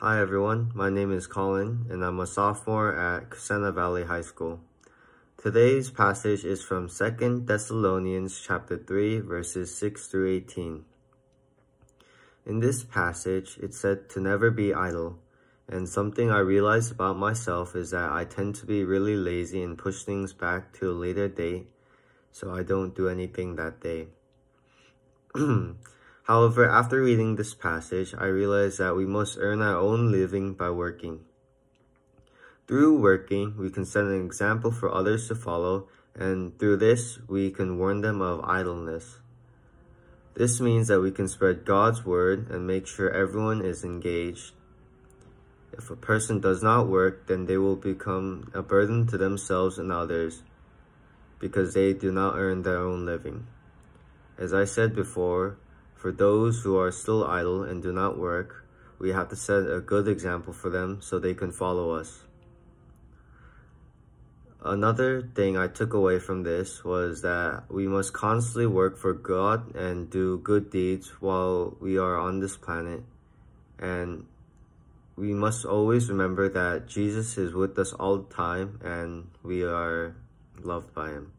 Hi everyone, my name is Collin and I'm a sophomore at Crescenta Valley High School. Today's passage is from 2 Thessalonians chapter 3 verses 6 through 18. In this passage, it said to never be idle, and something I realized about myself is that I tend to be really lazy and push things back to a later date, so I don't do anything that day. However, after reading this passage, I realized that we must earn our own living by working. Through working, we can set an example for others to follow, and through this, we can warn them of idleness. This means that we can spread God's word and make sure everyone is engaged. If a person does not work, then they will become a burden to themselves and others because they do not earn their own living. As I said before, for those who are still idle and do not work, we have to set a good example for them so they can follow us. Another thing I took away from this was that we must constantly work for God and do good deeds while we are on this planet. And we must always remember that Jesus is with us all the time and we are loved by him.